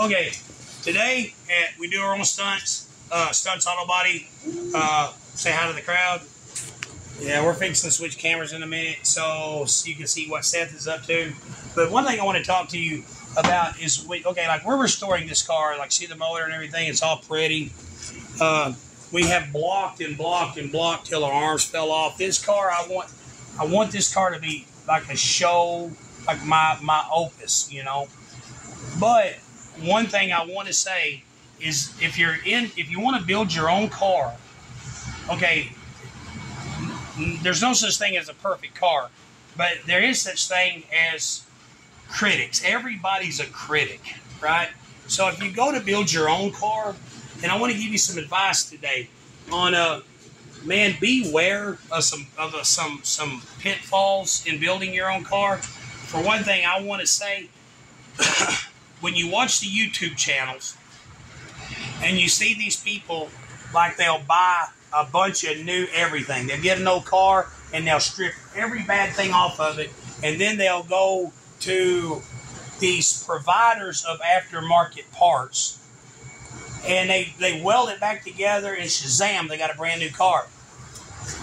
Okay, today at, we do our own stunts. Uh, Stuntz auto body. Uh, say hi to the crowd. Yeah, we're fixing to switch cameras in a minute so, so you can see what Seth is up to. But one thing I want to talk to you about is we okay, like we're restoring this car, like see the motor and everything. It's all pretty. Uh, we have blocked and blocked and blocked till our arms fell off. This car, I want, I want this car to be like a show, like my my opus, you know. But one thing I want to say is, if you're in, if you want to build your own car, okay, there's no such thing as a perfect car, but there is such thing as critics. Everybody's a critic, right? So if you go to build your own car, and I want to give you some advice today on uh man, beware of some of some some pitfalls in building your own car. For one thing, I want to say when you watch the YouTube channels and you see these people like they'll buy a bunch of new everything. They'll get an old car and they'll strip every bad thing off of it, and then they'll go to these providers of aftermarket parts and they, they weld it back together and shazam, they got a brand new car.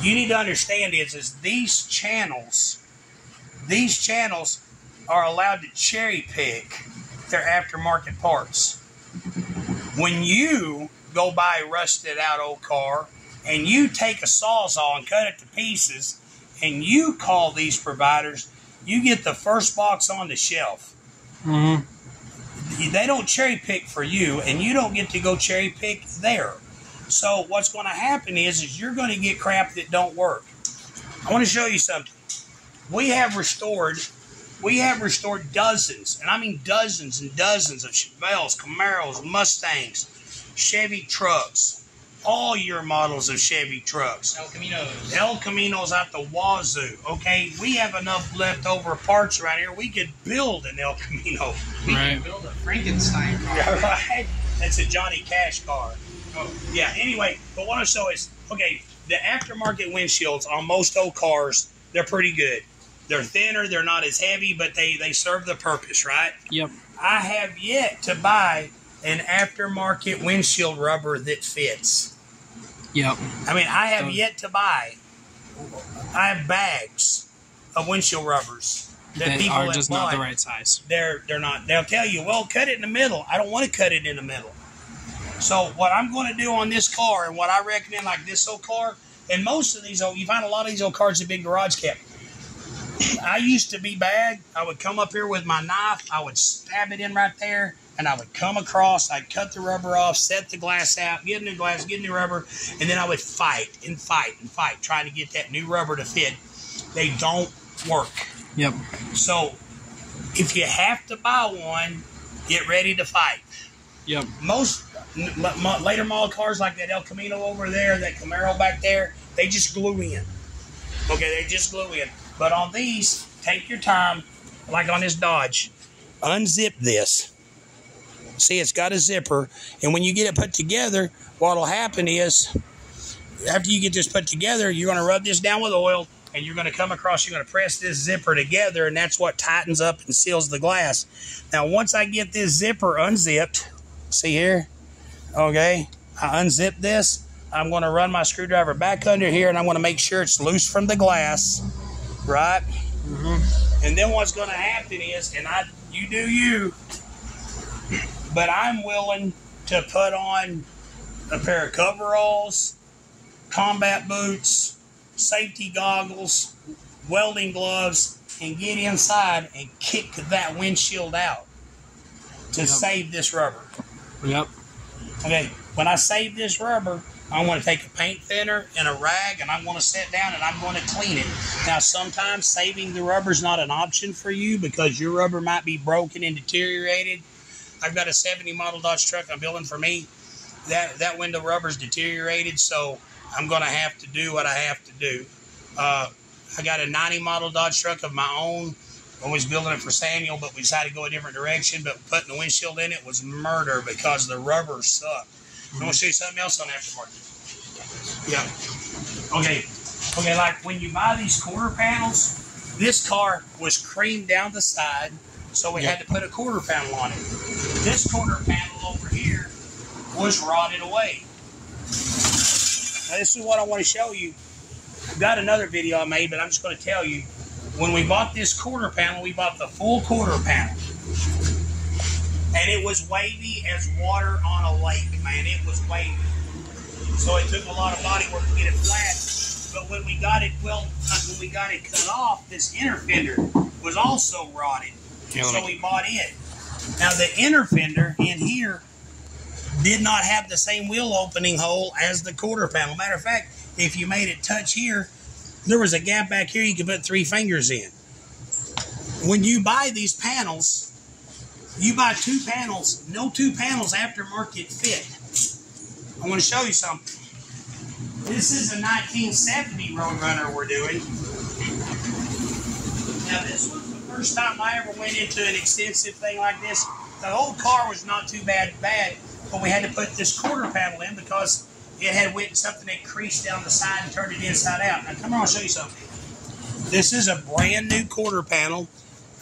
You need to understand is, is these channels, these channels are allowed to cherry pick their aftermarket parts. When you go buy a rusted out old car and you take a sawzall and cut it to pieces and you call these providers, you get the first box on the shelf Mm-hmm. they don't cherry pick for you and you don't get to go cherry pick there so what's going to happen is is you're going to get crap that don't work i want to show you something we have restored we have restored dozens and i mean dozens and dozens of chevelles camaros mustangs chevy trucks all your models of chevy trucks El Caminos. El Camino's out the wazoo. Okay, we have enough leftover parts around here. We could build an El Camino. We Right. can build a Frankenstein car. Yeah, right. That's a Johnny Cash car. Oh, Yeah. Anyway, but what I show is okay. The aftermarket windshields on most old cars, they're pretty good. They're thinner. They're not as heavy, but they they serve the purpose, right? Yep. I have yet to buy an aftermarket windshield rubber that fits. Yep. I mean, I have yet to buy. I have bags of windshield rubbers that That people are just not the right size. They're they're not. They'll tell you, well, cut it in the middle. I don't want to cut it in the middle. So what I'm going to do on this car, and what I recommend, like this old car, and most of these old, you find a lot of these old cars in big garage cab. I used to be bad. I would come up here with my knife. I would stab it in right there, and I would come across. I'd cut the rubber off, set the glass out, get a new glass, get a new rubber, and then I would fight and fight and fight, trying to get that new rubber to fit. They don't work. Yep. So, if you have to buy one, get ready to fight. Yep. Most n- m- m- later model cars like that El Camino over there, that Camaro back there, they just glue in. Okay, they just glue in. But on these, take your time, like on this Dodge, unzip this. See, it's got a zipper, and when you get it put together, what'll happen is, after you get this put together, you're going to rub this down with oil, and you're going to come across. You're going to press this zipper together, and that's what tightens up and seals the glass. Now, once I get this zipper unzipped, see here, okay, I unzip this. I'm going to run my screwdriver back under here, and I'm going to make sure it's loose from the glass, right? Mm-hmm. And then what's going to happen is, and I, you do you, but I'm willing to put on a pair of coveralls, combat boots, safety goggles, welding gloves, and get inside and kick that windshield out to Yep. save this rubber. Yep. Okay, when I save this rubber, I'm going to take a paint thinner and a rag and I'm going to sit down and I'm going to clean it. Now, sometimes saving the rubber is not an option for you because your rubber might be broken and deteriorated. I've got a 70 model Dodge truck I'm building for me. That that window rubber's deteriorated, so I'm going to have to do what I have to do. Uh, I got a 90 model Dodge truck of my own. I was building it for Samuel, but we decided to go a different direction. But putting the windshield in it was murder because the rubber sucked. I'm to show you something else on aftermarket. Yeah. Okay. Okay, like when you buy these quarter panels, this car was creamed down the side, So we Yep. had to put a quarter panel on it. This quarter panel over here was rotted away. Now, this is what I want to show you. I've got another video I made, but I'm just going to tell you. When we bought this quarter panel, we bought the full quarter panel. And it was wavy as water on a lake, man. It was wavy. So it took a lot of body work to get it flat. But when we got it well, when we got it cut off, this inner fender was also rotted. Yeah, so we bought it. Now the inner fender in here did not have the same wheel opening hole as the quarter panel. Matter of fact, if you made it touch here, there was a gap back here you could put three fingers in. When you buy these panels, you buy two panels, no two panels aftermarket fit. I want to show you something. This is a 1970 Roadrunner we're doing. Now, this was the first time I ever went into an extensive thing like this. The old car was not too bad, bad, but we had to put this quarter panel in because it had went something that creased down the side and turned it inside out. Now, come on, I'll show you something. This is a brand new quarter panel.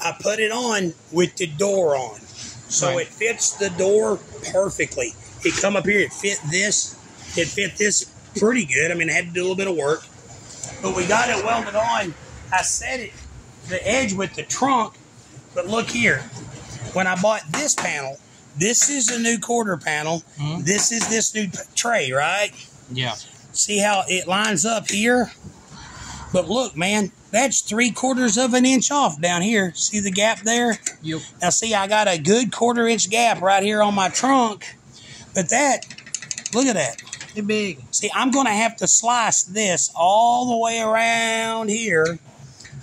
I put it on with the door on, so Right. it fits the door perfectly. It come up here, it fit this, it fit this pretty good. I mean, I had to do a little bit of work, but we got it welded on. I set it the edge with the trunk, but look here. When I bought this panel, this is a new quarter panel. Mhm. This is this new tray, right? Yeah. See how it lines up here? But look, man, that's three quarters of an inch off down here. See the gap there? Yep. Now, see, I got a good quarter inch gap right here on my trunk. But that, look at that. They're big. See, I'm going to have to slice this all the way around here,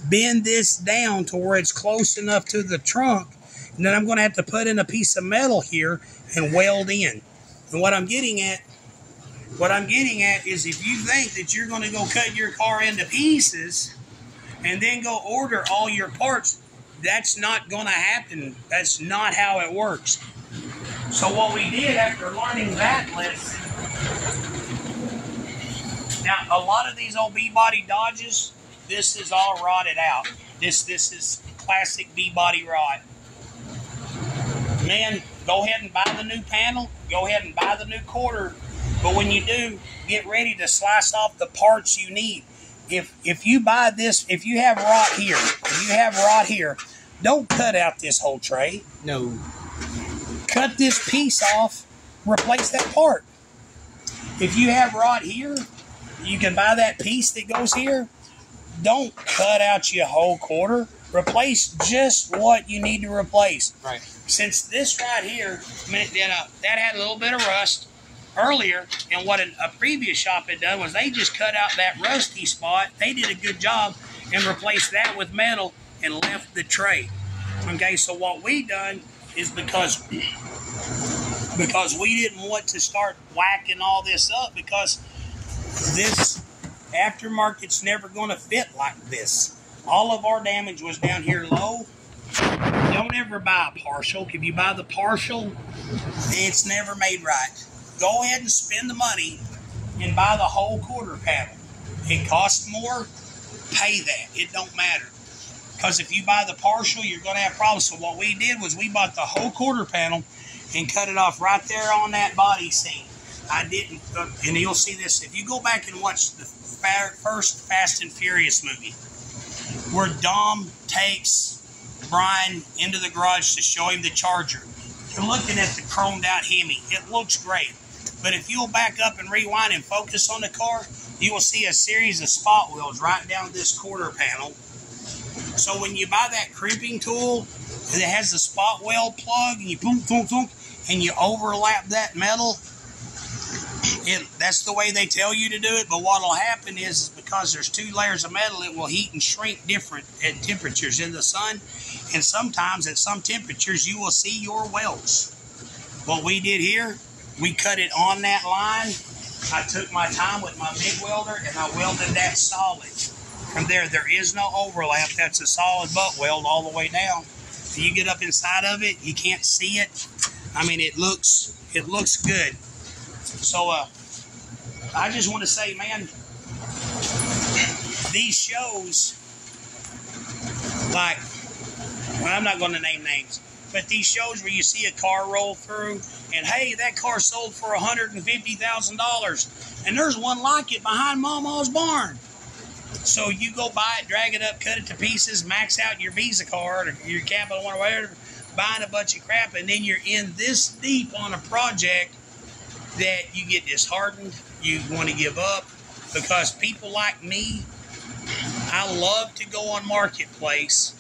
bend this down to where it's close enough to the trunk, and then I'm going to have to put in a piece of metal here and weld in. And what I'm getting at, what I'm getting at is if you think that you're going to go cut your car into pieces and then go order all your parts, that's not going to happen. That's not how it works. So what we did after learning that lesson now, a lot of these old B-body Dodges, this is all rotted out. This this is classic B-body rod. Man, go ahead and buy the new panel. Go ahead and buy the new quarter. But when you do, get ready to slice off the parts you need. If if you buy this, if you have rot here, if you have rot here, don't cut out this whole tray. No. Cut this piece off, replace that part. If you have rot here, you can buy that piece that goes here. Don't cut out your whole quarter. Replace just what you need to replace. Right. Since this right here, mean, uh, that had a little bit of rust earlier, and what an, a previous shop had done was they just cut out that rusty spot. They did a good job and replaced that with metal and left the tray. Okay, so what we done is because because we didn't want to start whacking all this up because this aftermarket's never going to fit like this. All of our damage was down here low. Don't ever buy a partial. If you buy the partial, it's never made right. Go ahead and spend the money and buy the whole quarter panel. It costs more, pay that. It don't matter. Because if you buy the partial, you're going to have problems. So what we did was we bought the whole quarter panel and cut it off right there on that body seam. I didn't, uh, and you'll see this if you go back and watch the first Fast and Furious movie, where Dom takes Brian into the garage to show him the Charger. You're looking at the chromed out Hemi. It looks great. But if you'll back up and rewind and focus on the car, you will see a series of spot wheels right down this quarter panel. So when you buy that crimping tool that has the spot weld plug and you boom, boom, boom, and you overlap that metal, it, that's the way they tell you to do it. But what'll happen is, is because there's two layers of metal, it will heat and shrink different at temperatures in the sun. And sometimes at some temperatures, you will see your welds. What we did here, we cut it on that line. I took my time with my MIG welder and I welded that solid. From there, there is no overlap. That's a solid butt weld all the way down. You get up inside of it, you can't see it. I mean, it looks it looks good. So, uh, I just want to say, man, these shows, like, I'm not going to name names, but these shows where you see a car roll through and hey, that car sold for $150,000 and there's one like it behind Mama's barn. So you go buy it, drag it up, cut it to pieces, max out your Visa card or your Capital One or whatever, buying a bunch of crap, and then you're in this deep on a project that you get disheartened, you want to give up because people like me, I love to go on Marketplace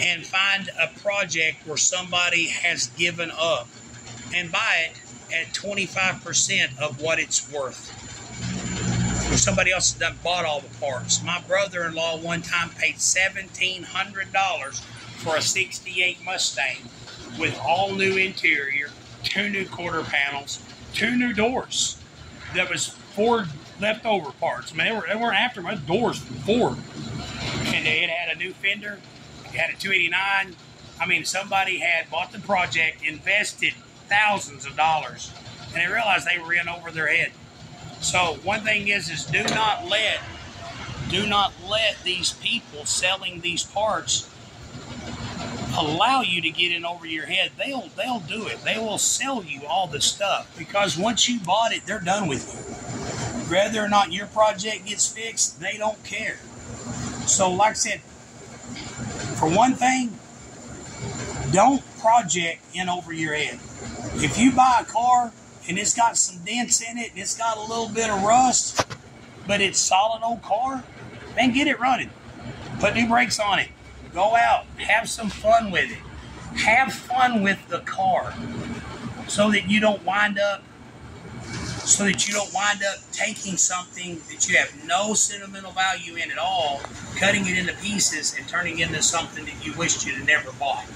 and find a project where somebody has given up and buy it at 25% of what it's worth. Where somebody else has done bought all the parts. My brother in law one time paid $1,700 for a 68 Mustang with all new interior, two new quarter panels, two new doors. That was Ford leftover parts. I mean, they, were, they weren't after my doors from Ford. And it had a new fender, it had a 289. I mean, somebody had bought the project, invested thousands of dollars, and they realized they were in over their head. So one thing is, is do not let, do not let these people selling these parts allow you to get in over your head. They'll they'll do it. They will sell you all the stuff because once you bought it, they're done with you. Whether or not your project gets fixed, they don't care. So, like I said, for one thing, don't project in over your head. If you buy a car and it's got some dents in it and it's got a little bit of rust, but it's solid old car, then get it running. Put new brakes on it. Go out, have some fun with it. Have fun with the car so that you don't wind up so that you don't wind up taking something that you have no sentimental value in at all, cutting it into pieces and turning into something that you wished you'd never bought.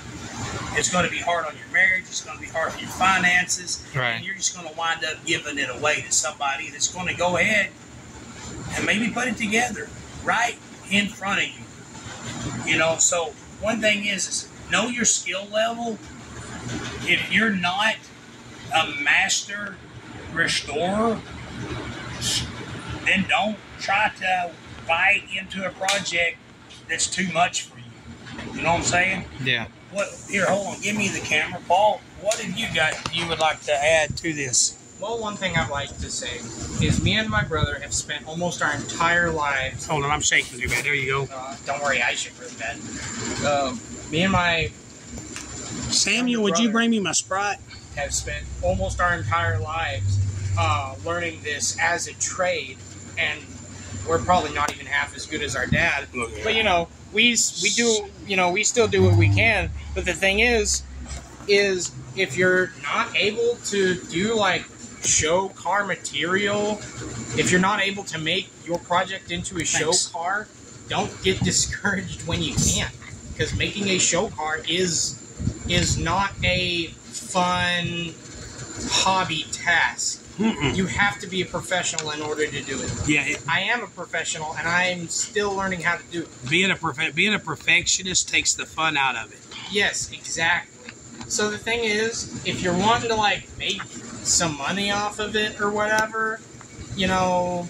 It's going to be hard on your marriage. It's going to be hard on your finances. Right. And you're just going to wind up giving it away to somebody that's going to go ahead and maybe put it together right in front of you. You know, so one thing is, is know your skill level. If you're not a master restorer, then don't try to bite into a project that's too much for you. You know what I'm saying? Yeah. What? Here, hold on. Give me the camera, Paul. What have you got? You would like to add to this? Well, one thing I'd like to say is me and my brother have spent almost our entire lives. Hold on, I'm shaking too bad. There you go. Uh, don't worry, I shake really bad. Um, me and my Samuel, would you bring me my sprite? have spent almost our entire lives uh, learning this as a trade, and we're probably not even half as good as our dad. Look But you know, we we do you know we still do what we can. But the thing is, is if you're not able to do like show car material, if you're not able to make your project into a show Thanks. car, don't get discouraged when you can't, because making a show car is is not a fun hobby task. Mm-mm. You have to be a professional in order to do it. Yeah, it, I am a professional, and I'm still learning how to do it. being a being a perfectionist takes the fun out of it. Yes, exactly. So the thing is, if you're wanting to like make some money off of it or whatever, you know,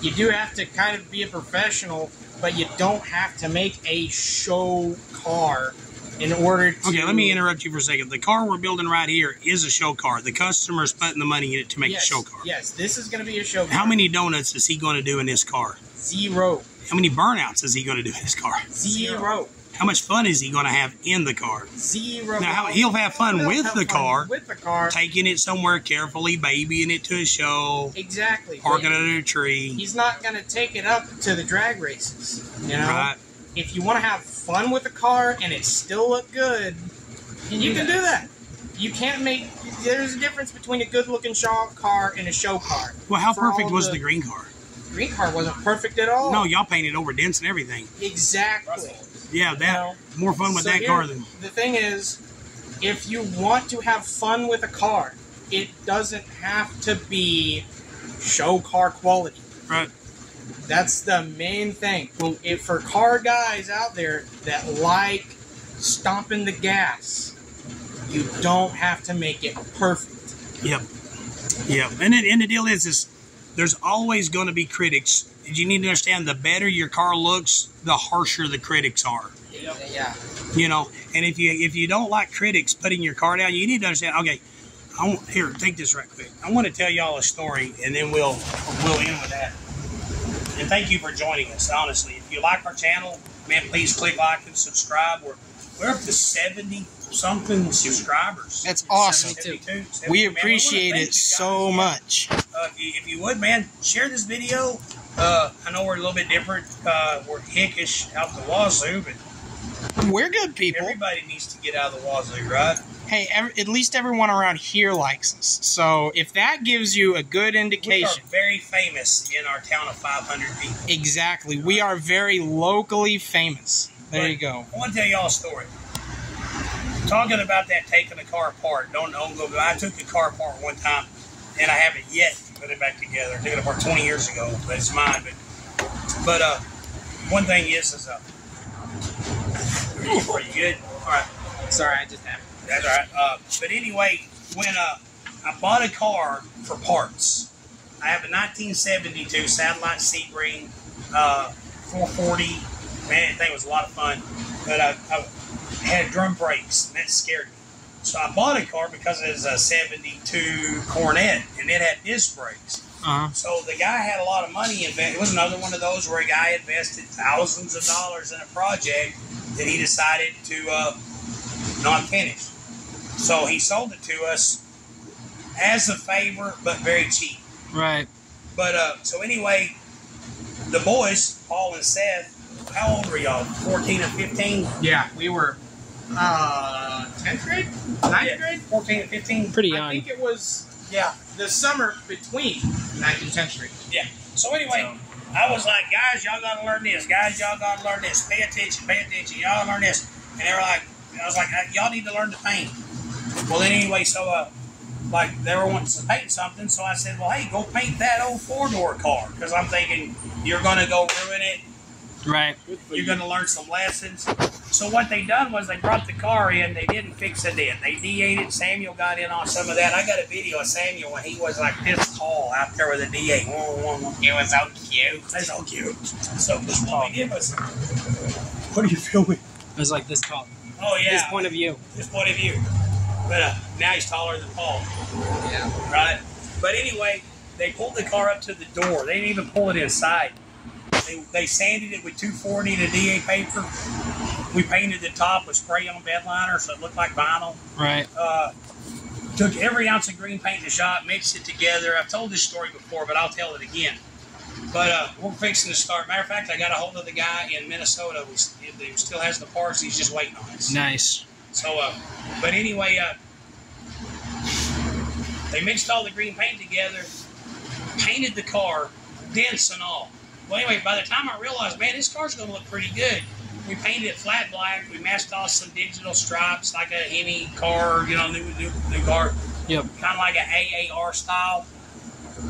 you do have to kind of be a professional, but you don't have to make a show car in order to. Okay, let me interrupt you for a second. The car we're building right here is a show car. The customer's putting the money in it to make yes, a show car. Yes, this is going to be a show car. How many donuts is he going to do in this car? Zero. How many burnouts is he going to do in this car? Zero. How much fun is he going to have in the car? Zero. Now, how- he'll have fun He'll with have the fun car. With the car. Taking it somewhere carefully, babying it to a show, Exactly. parking it under a tree. He's not going to take it up to the drag races. You know? Right? If you want to have fun with the car and it still look good, you can do that. You can't make. There's a difference between a good-looking show car and a show car. Well, how For perfect was the- the green car? Green car wasn't perfect at all. No, y'all painted over dents and everything. exactly. Yeah, that No. more fun with So that here- car than the thing is, if you want to have fun with a car, it doesn't have to be show car quality. right. That's the main thing. Well, if for car guys out there that like stomping the gas, you don't have to make it perfect. Yep. Yep. And it, and the deal is, is there's always going to be critics. You need to understand the better your car looks, the harsher the critics are. Yeah. You know, and if you if you don't like critics putting your car down, you need to understand. Okay, I want here take this right quick. I want to tell y'all a story, and then we'll we'll end with that. And thank you for joining us. Honestly, if you like our channel, man, please click like and subscribe. We're we're up to seventy something subscribers. That's awesome. 72, We Man, appreciate it so much. Uh, if, you, if you would, man, share this video. Uh, I know we're a little bit different. Uh, we're hickish out the wazoo, but We're good people. everybody needs to get out of the wazoo, right? Hey, ev at least everyone around here likes us. So if that gives you a good indication, We are very famous in our town of 500 people. exactly, we are very locally famous. There But you go. I want to tell y'all a story. Talking about that taking a car apart. Don't go. I took a car apart one time, and I haven't yet put it back together. I took it apart 20 years ago, but it's mine. But but uh, one thing is is uh, are you good? All right. Sorry, I just have. That's all right. Uh, but anyway, when uh, I bought a car for parts, I have a 1972 Satellite Sebring uh, 440. Man, that thing was a lot of fun. But I, I had drum brakes, and that scared me. So I bought a car because it was a 72 Coronet, and it had disc brakes. Uh-huh. So the guy had a lot of money invested. It was another one of those where a guy invested thousands of dollars in a project that he decided to uh, not finish. So he sold it to us as a favor, but very cheap. Right. But uh, so anyway, the boys, Paul and Seth, how old were y'all? 14 and 15? Yeah, we were uh 10th grade? 9th Yeah. grade? 14 and 15? Pretty young. I think it was yeah, the summer between 9th and 10th grade. So anyway, I was like, guys, y'all gotta learn this. Guys, y'all gotta learn this. Pay attention, pay attention. Y'all learn this. And they were like, I was like, y'all need to learn to paint. Well, then anyway, so uh, like they were wanting to paint something, so I said, well, hey, go paint that old four door car because I'm thinking you're gonna go ruin it. Right. You're gonna learn some lessons. So what they done was they brought the car in. They didn't fix it in. They DA'd it. Samuel got in on some of that. I got a video of Samuel when he was like this tall out there with a DA. Whoa, whoa, whoa. It was so cute. That's so cute. So this what we did was. What are you filming? It was like this tall. Oh yeah, His point of view. his point of view. But uh, now he's taller than Paul, Yeah. right? But anyway, they pulled the car up to the door. They didn't even pull it inside. They, they sanded it with 240 to DA paper. We painted the top with spray on bed liner so it looked like vinyl. Right. Uh, took every ounce of green paint in the shop, mixed it together. I've told this story before, but I'll tell it again. But uh, we're fixing to start. Matter of fact, I got a hold of the guy in Minnesota. We, he still has the parts. He's just waiting on us. Nice. So, uh, but anyway, uh, they mixed all the green paint together, painted the car, dents and all. Well, anyway, by the time I realized, man, this car's going to look pretty good. We painted it flat black. We masked off some digital stripes, like a Hemi car, you know, new new, new car, Yep. kind of like an AAR style.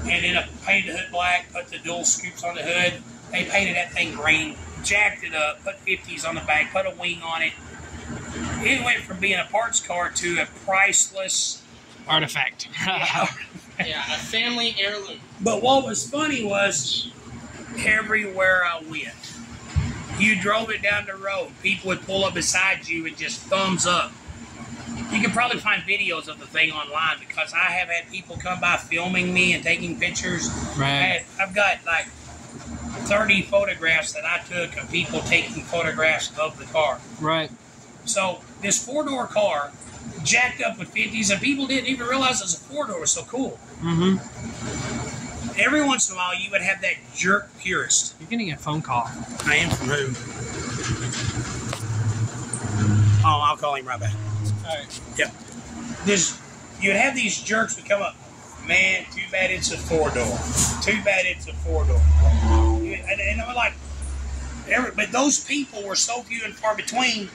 And then I painted the hood black, put the dual scoops on the hood. They painted that thing green, jacked it up, put 50s on the back, put a wing on it. It went from being a parts car to a priceless. Artifact. Yeah, a family heirloom. But what was funny was everywhere I went, you drove it down the road, people would pull up beside you and just thumbs up. You can probably find videos of the thing online because I have had people come by filming me and taking pictures. I right. had, I've got like 30 photographs that I took of people taking photographs of the car. Right. So this four door car, jacked up with 50s, and people didn't even realize it was a four door. It was so cool. Mm-hmm. Every once in a while, you would have that jerk purist. You're getting a phone call. I am from who? Oh, I'll call him right back. All right. This, you'd have these jerks would come up. Man, too bad it's a four door. Too bad it's a four door. And, and I'm like, every, but those people were so few and far between.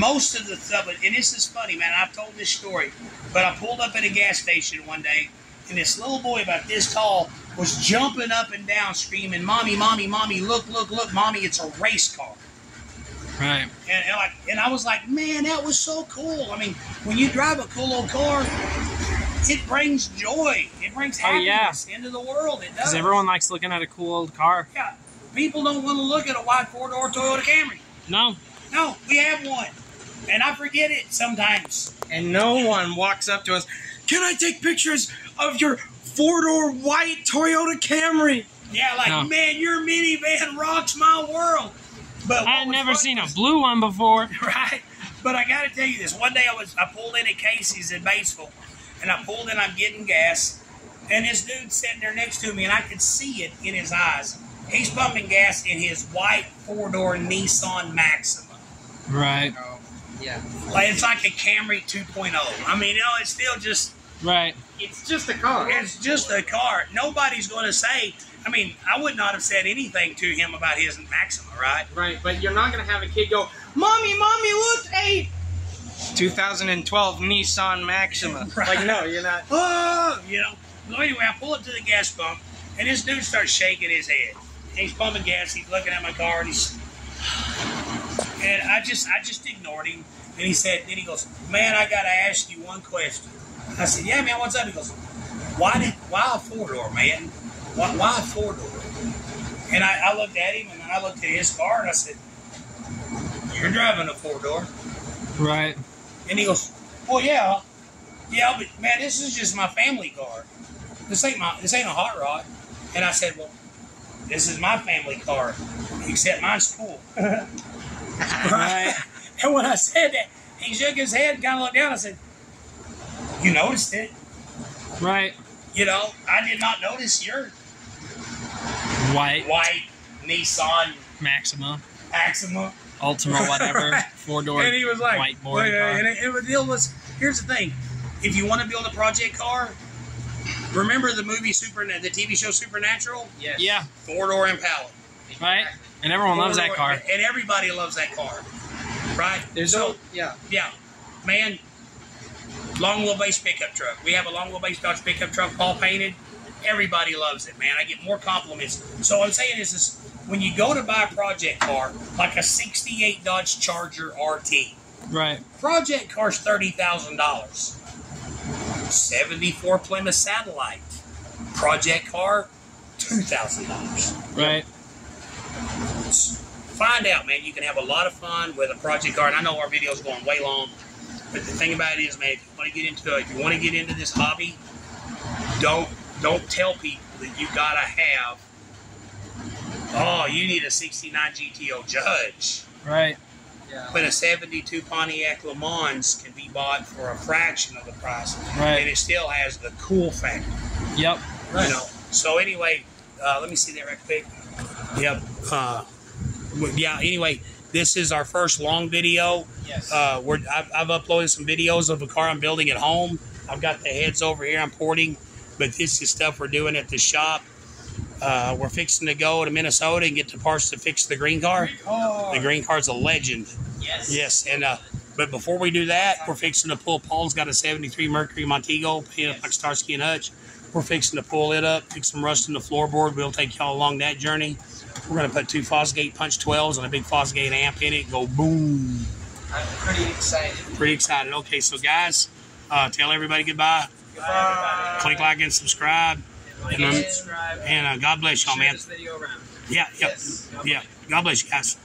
Most of the stuff, and this is funny, man. I've told this story, but I pulled up at a gas station one day, and this little boy about this tall was jumping up and down, screaming, "Mommy, mommy, mommy! Look, look, look, mommy! It's a race car!" Right. And, and like, and I was like, man, that was so cool. I mean, when you drive a cool old car, it brings joy. It brings Oh, yeah. happiness into the world. It does. Because everyone likes looking at a cool old car. yeah, people don't want to look at a white four door Toyota Camry. No. no, we have one, and I forget it sometimes. And no one walks up to us. Can I take pictures of your four door white Toyota Camry? Yeah, like No. man, your minivan rocks my world. But I had never funny seen a blue one before. right? But I got to tell you this. One day I was I pulled in at Casey's in Batesville, and I pulled in. I'm getting gas, and this dude sitting there next to me, and I could see it in his eyes. He's pumping gas in his white four door Nissan Maxima. Right. Yeah. Like it's like a Camry 2.0. I mean, you know, it's still just Right. It's just a car. it's just a car. Nobody's going to say. I mean, I would not have said anything to him about his Maxima, right? Right, but you're not gonna have a kid go, "Mommy, mommy, look, a 2012 Nissan Maxima." Right. Like, no, you're not. oh, you know. So anyway, I pull up to the gas pump, and this dude starts shaking his head. He's pumping gas. He's looking at my car, and he's and I just I just ignored him. And he said, then he goes, "Man, I gotta ask you one question." I said, "Yeah, man, what's up?" He goes, "Why did why a four door, man? Why, why a four door?" And I, I looked at him, and I looked at his car, and I said, "You're driving a four door." Right. And he goes, "Well, yeah, yeah, but man, this is just my family car. This ain't my this ain't a hot rod." And I said, "Well, this is my family car, except mine's cool." right. And when I said that, he shook his head, and kind of looked down. I said, "You noticed it? Right. You know, I did not notice your White. white Nissan Maxima. Maxima." Ultima, whatever. Right. Four door. and he was like, white well, boring car. and and the deal was, here's the thing: if you want to build a project car, remember the movie Super, the TV show Supernatural, Yes. Yeah. four door Impala, Right. And everyone loves that car. and everybody loves that car, right? There's so no. Yeah. yeah, man. Long wheelbase pickup truck. We have a long wheelbase Dodge pickup truck, all painted. Everybody loves it, man. I get more compliments. So what I'm saying is, is when you go to buy a project car, like a '68 Dodge Charger RT, Right. Project car's thirty thousand dollars. Seventy-four Plymouth Satellite. Project car, two thousand dollars. Right. Find out, man. You can have a lot of fun with a project car. And I know our video's going way long, but the thing about it is, man, if you want to get into it, if you want to get into this hobby, don't don't tell people that you gotta have. Oh, you need a '69 GTO Judge. Right. Yeah. But a 72 Pontiac Le Mans can be bought for a fraction of the price. Right. And it still has the cool factor, Yep. you know. So anyway, uh, let me see that right quick. Yep. Uh, yeah, anyway, this is our first long video. Yes. Uh, we're, I've, I've uploaded some videos of a car I'm building at home. I've got the heads over here I'm porting, but this is stuff we're doing at the shop. Uh, we're fixing to go to Minnesota and get the parts to fix the green car. oh. The green car's a legend. Yes. Yes, and uh, but before we do that, we're fixing to pull. Paul's got a '73 Mercury Montego, painted up like Starsky and Hutch. We're fixing to pull it up, fix some rust in the floorboard. We'll take y'all along that journey. We're gonna put two Fosgate Punch 12s and a big Fosgate amp in it. Go boom! I'm pretty excited. Pretty excited. Okay, so guys, uh, tell everybody goodbye. Goodbye. Click like and subscribe, and, um, and subscribe. and uh, God bless y'all, man. this video around. Yeah, yep, Yes. yeah. God bless you guys.